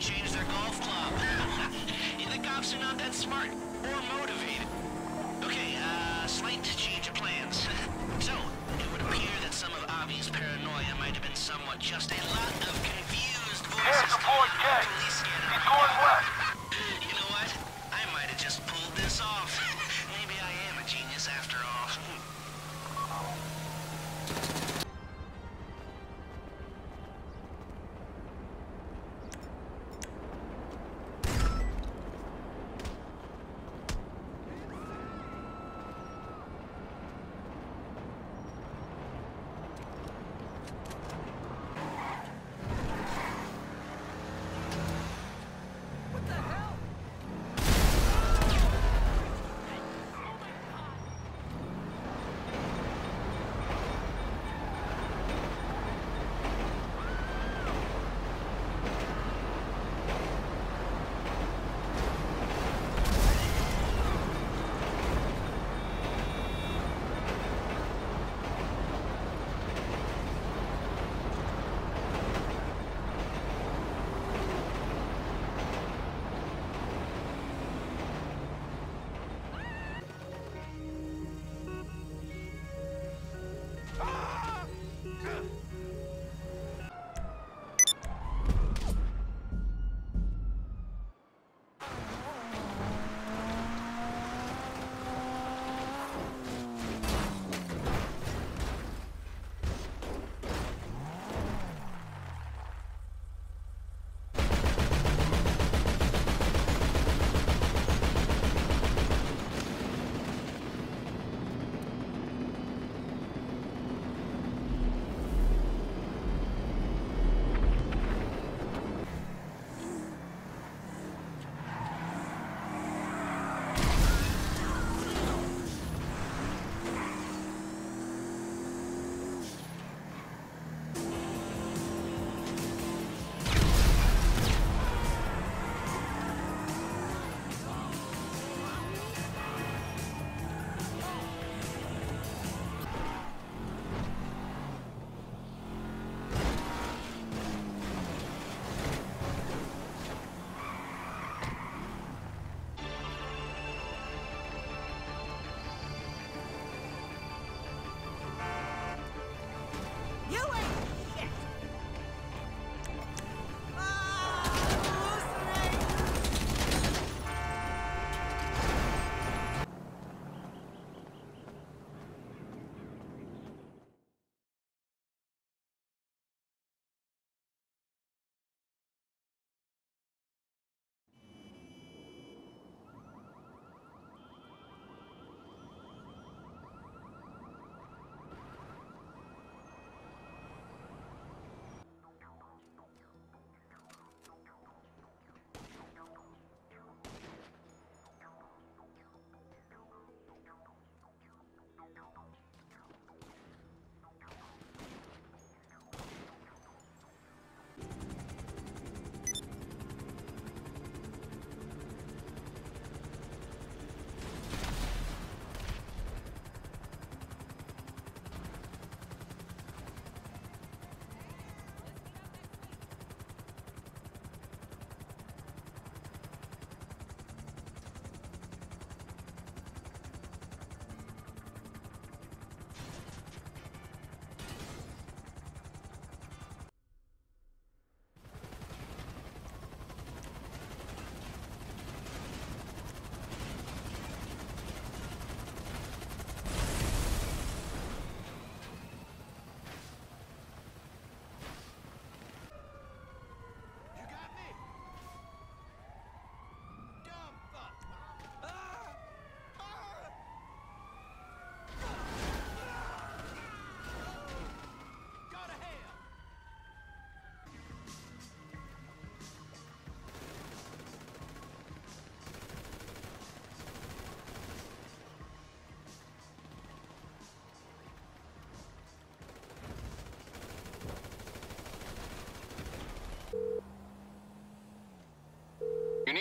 change their golf club. the cops are not that smart or motivated. Okay, uh, slight change of plans. So, it would appear that some of Avi's paranoia might have been somewhat just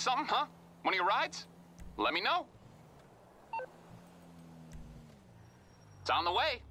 something, huh? One of your rides? Let me know. It's on the way.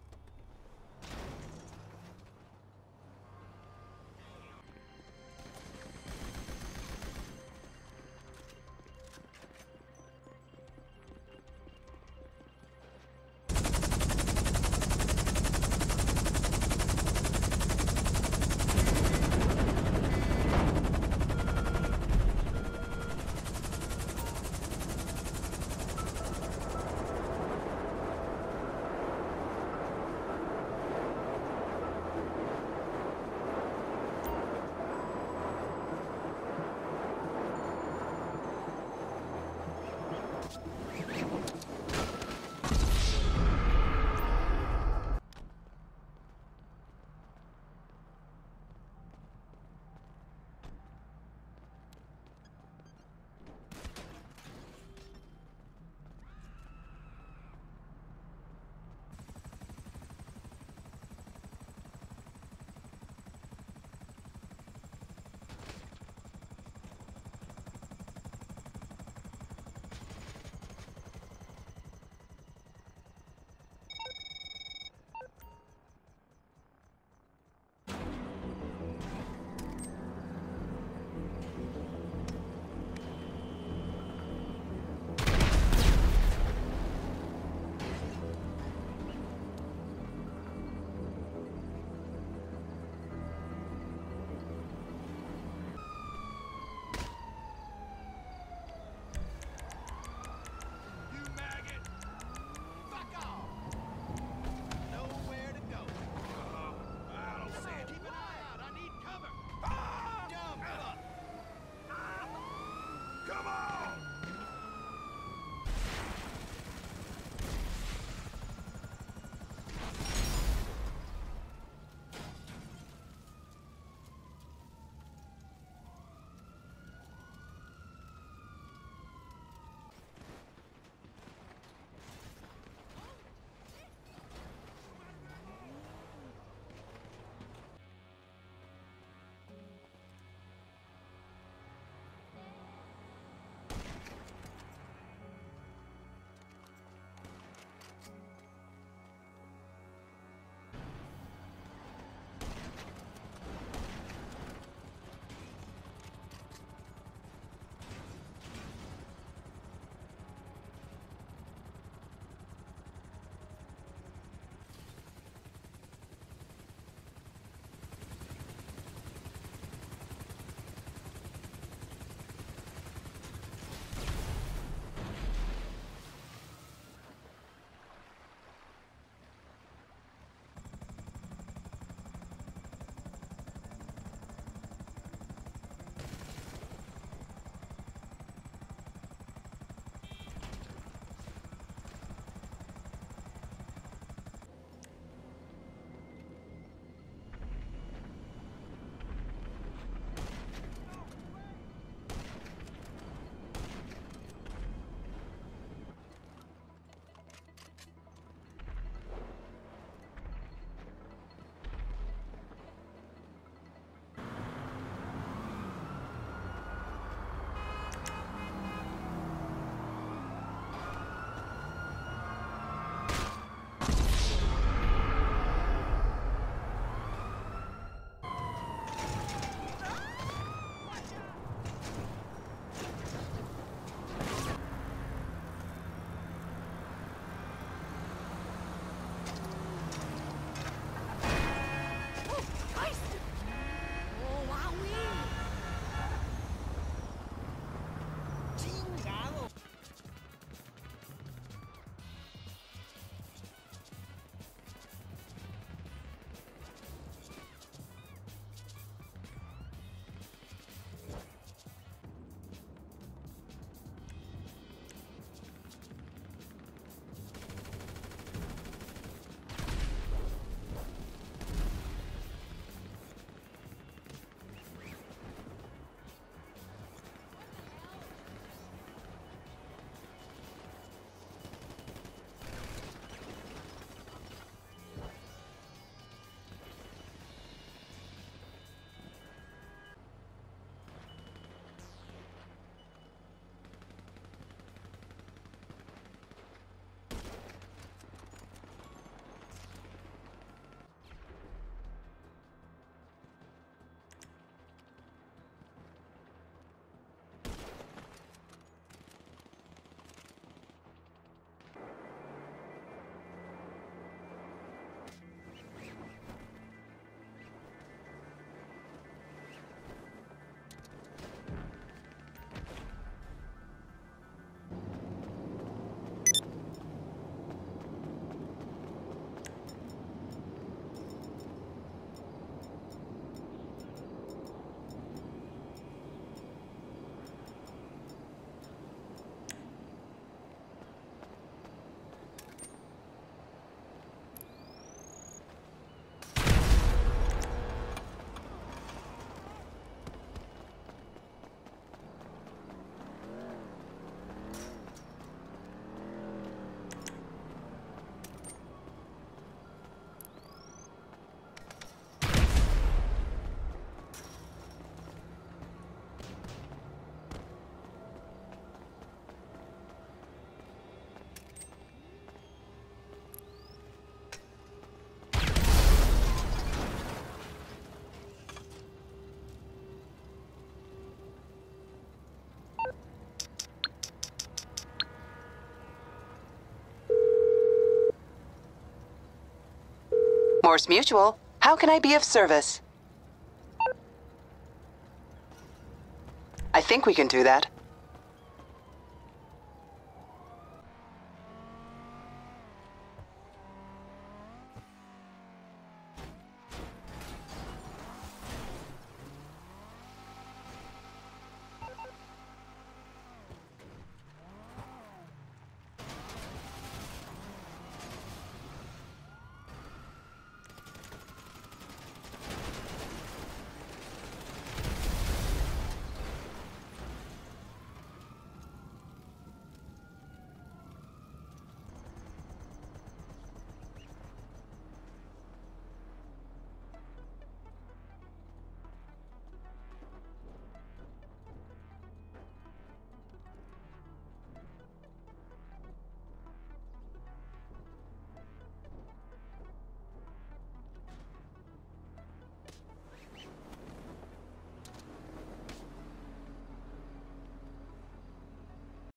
Mutual, how can I be of service? I think we can do that.